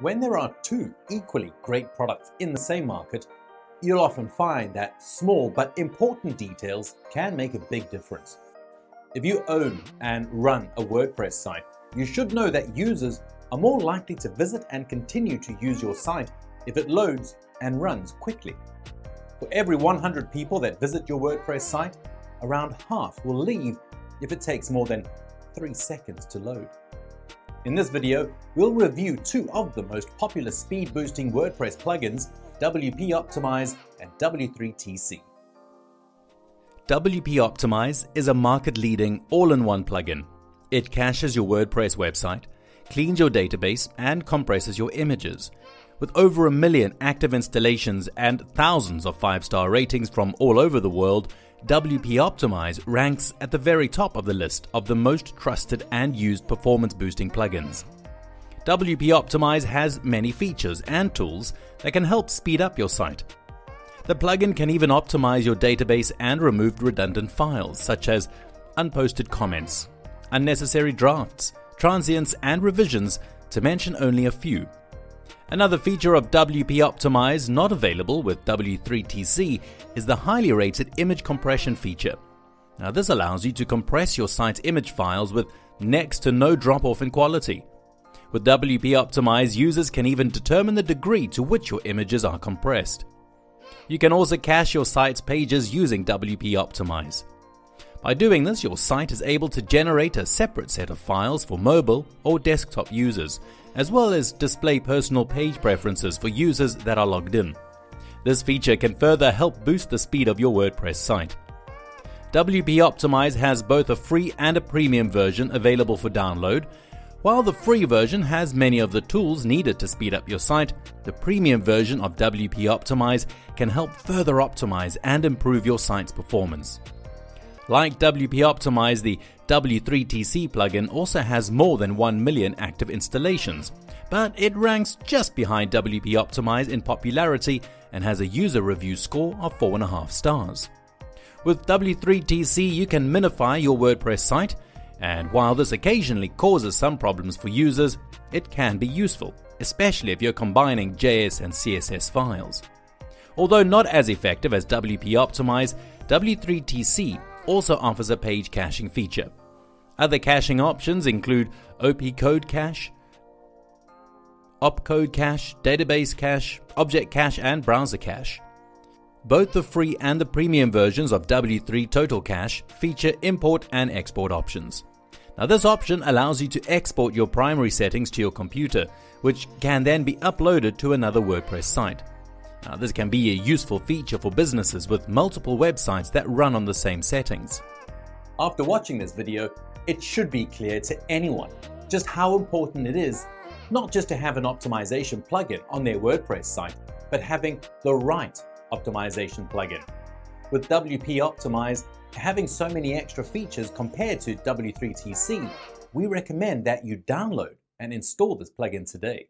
When there are two equally great products in the same market, you'll often find that small but important details can make a big difference. If you own and run a WordPress site, you should know that users are more likely to visit and continue to use your site if it loads and runs quickly. For every 100 people that visit your WordPress site, around half will leave if it takes more than 3 seconds to load. In this video, we'll review two of the most popular speed boosting WordPress plugins, WP Optimize and W3TC. WP Optimize is a market leading all in one plugin. It caches your WordPress website, cleans your database, and compresses your images. With over a million active installations and thousands of five star ratings from all over the world, WP Optimize ranks at the very top of the list of the most trusted and used performance boosting plugins. WP Optimize has many features and tools that can help speed up your site. The plugin can even optimize your database and remove redundant files such as unposted comments, unnecessary drafts, transients, and revisions, to mention only a few. Another feature of WP Optimize not available with W3TC is the highly rated image compression feature. Now, this allows you to compress your site's image files with next to no drop off in quality. With WP Optimize, users can even determine the degree to which your images are compressed. You can also cache your site's pages using WP Optimize. By doing this, your site is able to generate a separate set of files for mobile or desktop users, as well as display personal page preferences for users that are logged in. This feature can further help boost the speed of your WordPress site. WP Optimize has both a free and a premium version available for download. While the free version has many of the tools needed to speed up your site, the premium version of WP Optimize can help further optimize and improve your site's performance. Like WP Optimize, the W3TC plugin also has more than 1 million active installations, but it ranks just behind WP Optimize in popularity and has a user review score of 4.5 stars. With W3TC, you can minify your WordPress site, and while this occasionally causes some problems for users, it can be useful, especially if you're combining JS and CSS files. Although not as effective as WP Optimize, W3TC also offers a page caching feature. Other caching options include OP code cache, opcode cache, database cache, object cache, and browser cache. Both the free and the premium versions of W3 Total Cache feature import and export options. Now, this option allows you to export your primary settings to your computer, which can then be uploaded to another WordPress site. Now, this can be a useful feature for businesses with multiple websites that run on the same settings. After watching this video, it should be clear to anyone just how important it is not just to have an optimization plugin on their WordPress site, but having the right optimization plugin. With WP Optimize having so many extra features compared to W3TC, we recommend that you download and install this plugin today.